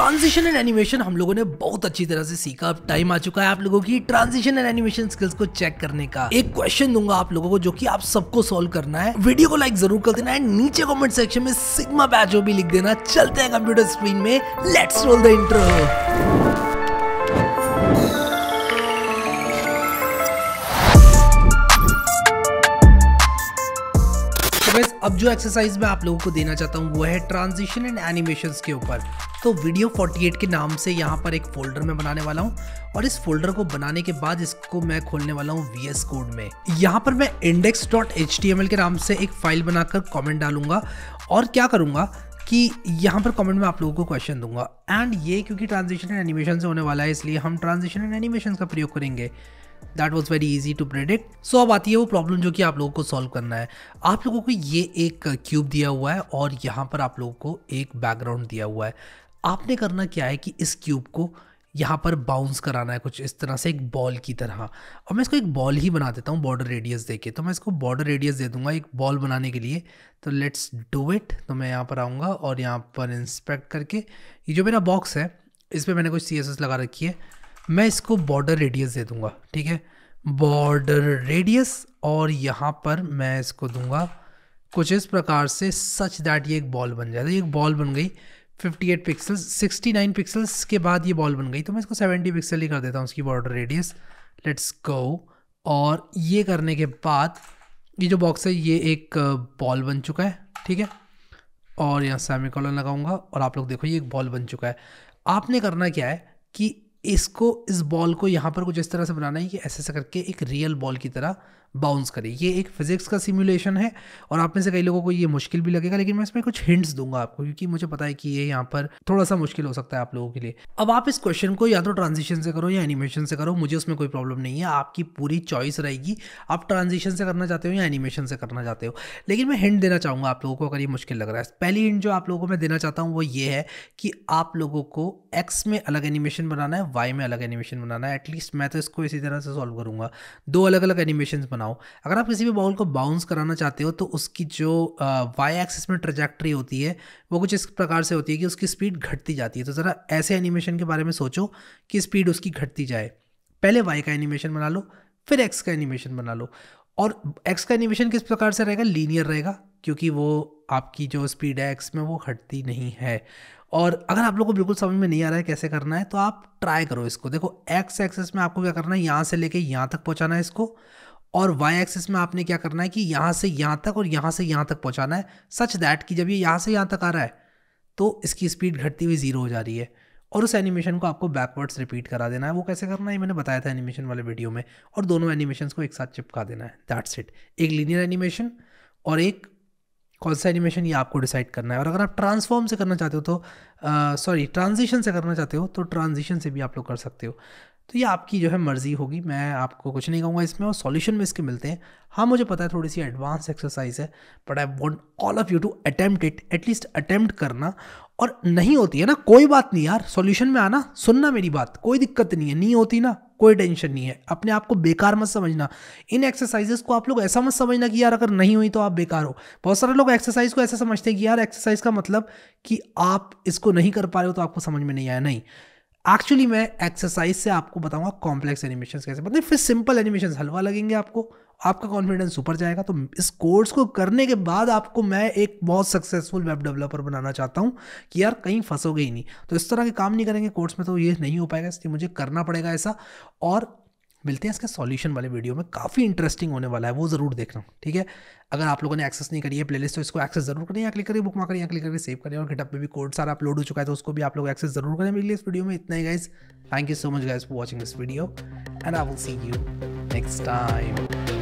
Transition and animation हम लोगों ने बहुत अच्छी तरह से सीखा। अब टाइम आ चुका है आप लोगों की ट्रांजिशन एंड एनिमेशन स्किल्स को चेक करने का। एक क्वेश्चन दूँगा आप लोगों को जो कि आप सबको सॉल्व करना है। वीडियो को लाइक ज़रूर कर देना एंड नीचे कमेंट सेक्शन में सिग्मा बैचो भी लिख देना। चलते हैं कंप्यूटर स्क्रीन में। लेट्स रोल द इंट्रो अब जो एक्सरसाइज मैं आप लोगों को देना चाहता हूँ, वो है ट्रांजिशन एंड एनिमेशन के ऊपर। तो वीडियो 48 के नाम से यहाँ पर एक फोल्डर में बनाने वाला हूँ और इस फोल्डर को बनाने के बाद इसको मैं खोलने वाला हूँ वीएस कोड में। यहाँ पर मैं इंडेक्स के नाम से एक फ़ाइल बनाकर कॉमेंट डालूँगा और क्या करूँगा कि यहाँ पर कमेंट में आप लोगों को क्वेश्चन दूँगा। एंड ये क्योंकि ट्रांजिशन एंड एनिमेशन से होने वाला है, इसलिए हम ट्रांजिशन एंड एनिमेशन का प्रयोग करेंगे। That was very easy to predict so अब आती है वो प्रॉब्लम जो कि आप लोगों को सॉल्व करना है। आप लोगों को ये एक क्यूब दिया हुआ है और यहाँ पर आप लोगों को एक बैकग्राउंड दिया हुआ है। आपने करना क्या है कि इस क्यूब को यहाँ पर बाउंस कराना है कुछ इस तरह से एक बॉल की तरह। और मैं इसको एक बॉल ही बना देता हूँ बॉर्डर रेडियस दे के। तो मैं इसको बॉर्डर रेडियस दे दूँगा एक बॉल बनाने के लिए। तो लेट्स डू इट तो मैं यहाँ पर आऊँगा और यहाँ पर इंस्पेक्ट करके। ये जो मेरा बॉक्स है, इस पर मैंने कुछ सी लगा रखी है। मैं इसको बॉर्डर रेडियस दे दूँगा, ठीक है? बॉर्डर रेडियस और यहाँ पर मैं इसको दूँगा कुछ इस प्रकार से सच दैट ये एक बॉल बन जाए एक बॉल बन गई 58 पिक्सल्स 69 पिक्सल्स के बाद ये बॉल बन गई। तो मैं इसको 70 पिक्सल ही कर देता हूँ उसकी बॉर्डर रेडियस लेट्स गो और ये करने के बाद ये जो बॉक्स है, ये एक बॉल बन चुका है, ठीक है? और यहाँ सेमी कॉलर लगाऊँगा और आप लोग देखो ये एक बॉल बन चुका है। आपने करना क्या है कि इसको, इस बॉल को यहाँ पर कुछ इस तरह से बनाना है कि ऐसे ऐसे करके एक रियल बॉल की तरह बाउंस करे। ये एक फिजिक्स का सिमुलेशन है और आप में से कई लोगों को ये मुश्किल भी लगेगा, लेकिन मैं इसमें कुछ हिंट्स दूँगा आपको, क्योंकि मुझे पता है कि ये यहाँ पर थोड़ा सा मुश्किल हो सकता है आप लोगों के लिए। अब आप इस क्वेश्चन को या तो ट्रांजिशन से करो या एनिमेशन से करो, मुझे उसमें कोई प्रॉब्लम नहीं है, आपकी पूरी चॉइस रहेगी। आप ट्रांजिशन से करना चाहते हो या एनिमेशन से करना चाहते हो। लेकिन मैं हिंट देना चाहूँगा आप लोगों को अगर ये मुश्किल लग रहा है। पहली हिंट जो आप लोगों को मैं देना चाहता हूँ वो ये है कि आप लोगों को एक्स में अलग एनिमेशन बनाना है वाई में अलग एनिमेशन बनाना है। एटलीस्ट मैं तो इसको इसी तरह से सॉल्व करूँगा। दो अलग अलग एनिमेशन बनाओ। अगर आप किसी भी बॉल को बाउंस कराना चाहते हो तो उसकी जो वाई एक्सिस में ट्रेजेक्ट्री होती है, वो कुछ इस प्रकार से होती है कि उसकी स्पीड घटती जाती है। तो ज़रा ऐसे एनिमेशन के बारे में सोचो कि स्पीड उसकी घटती जाए। पहले वाई का एनिमेशन बना लो, फिर एक्स का एनिमेशन बना लो। और एक्स का एनिमेशन किस प्रकार से रहेगा? लीनियर रहेगा, क्योंकि वो आपकी जो स्पीड है एक्स में वो घटती नहीं है। और अगर आप लोग को बिल्कुल समझ में नहीं आ रहा है कैसे करना है तो आप ट्राई करो इसको। देखो एक्स एक्सेस में आपको क्या करना है? यहाँ से लेके यहाँ तक पहुँचाना है इसको। और वाई एक्सिस में आपने क्या करना है कि यहाँ से यहाँ तक और यहाँ से यहाँ तक पहुँचाना है सच दैट कि जब ये यहाँ से यहाँ तक आ रहा है तो इसकी स्पीड घटती हुई ज़ीरो हो जा रही है। और उस एनिमेशन को आपको बैकवर्ड्स रिपीट करा देना है। वो कैसे करना है? मैंने बताया था एनिमेशन वाले वीडियो में। और दोनों एनिमेशन को एक साथ चिपका देना है। दैट्स इट एक लीनियर एनिमेशन और एक कौन सा एनिमेशन ये आपको डिसाइड करना है। और अगर आप ट्रांसफॉर्म से करना चाहते हो तो सॉरी ट्रांजिशन से करना चाहते हो तो ट्रांजिशन से भी आप लोग कर सकते हो। तो ये आपकी जो है मर्ज़ी होगी, मैं आपको कुछ नहीं कहूँगा इसमें और सॉल्यूशन में इसके मिलते हैं। हाँ मुझे पता है थोड़ी सी एडवांस एक्सरसाइज है but I want all of you to attempt it at least attempt करना। और नहीं होती है ना, कोई बात नहीं यार सॉल्यूशन में आना, सुनना मेरी बात, कोई दिक्कत नहीं है, नहीं होती ना, कोई टेंशन नहीं है। अपने आप को बेकार मत समझना। इन एक्सरसाइजेस को आप लोग ऐसा मत समझना कि यार अगर नहीं हुई तो आप बेकार हो। बहुत सारे लोग एक्सरसाइज को ऐसा समझते हैं कि यार एक्सरसाइज का मतलब कि आप इसको नहीं कर पा रहे हो तो आपको समझ में नहीं आया। नहीं एक्चुअली मैं एक्सरसाइज से आपको बताऊँगा कॉम्प्लेक्स एनिमेशन कैसे मतलब फिर सिंपल एनिमेशन हलवा लगेंगे आपको, आपका कॉन्फिडेंस ऊपर जाएगा। तो इस कोर्स को करने के बाद आपको मैं एक बहुत सक्सेसफुल वेब डेवलपर बनाना चाहता हूँ कि यार कहीं फंसोगे ही नहीं। तो इस तरह के काम नहीं करेंगे कोर्स में तो ये नहीं हो पाएगा, इसलिए मुझे करना पड़ेगा ऐसा। और मिलते हैं इसके सॉल्यूशन वाले वीडियो में। काफ़ी इंटरेस्टिंग होने वाला है, वो ज़रूर देखना, ठीक है? अगर आप लोगों ने एक्सेस नहीं करी है प्लेलिस्ट तो इसको एक्सेस ज़रूर करें या क्लिक करिए बुक मार करें या क्लिक करके सेव करें और गिटअप पे भी कोड सारा अपलोड हो चुका है तो उसको भी आप लोग एक्सेस ज़रूर करें मेरे लिए इस वीडियो में। इतना ही guys thank you so much guys for watching this video and I will see you next time